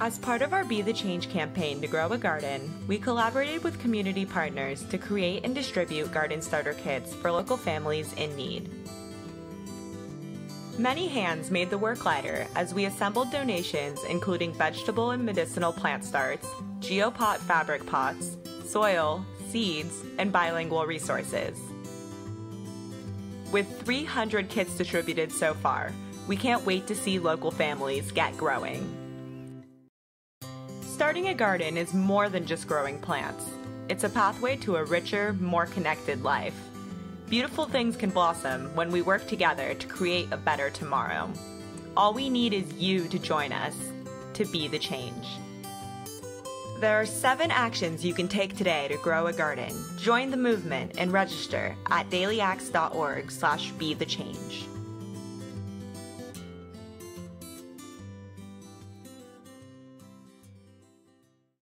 As part of our Be the Change campaign to grow a garden, we collaborated with community partners to create and distribute garden starter kits for local families in need. Many hands made the work lighter as we assembled donations including vegetable and medicinal plant starts, geopot fabric pots, soil, seeds, and bilingual resources. With 300 kits distributed so far, we can't wait to see local families get growing. Starting a garden is more than just growing plants. It's a pathway to a richer, more connected life. Beautiful things can blossom when we work together to create a better tomorrow. All we need is you to join us, to be the change. There are seven actions you can take today to grow a garden. Join the movement and register at dailyacts.org slash be the change.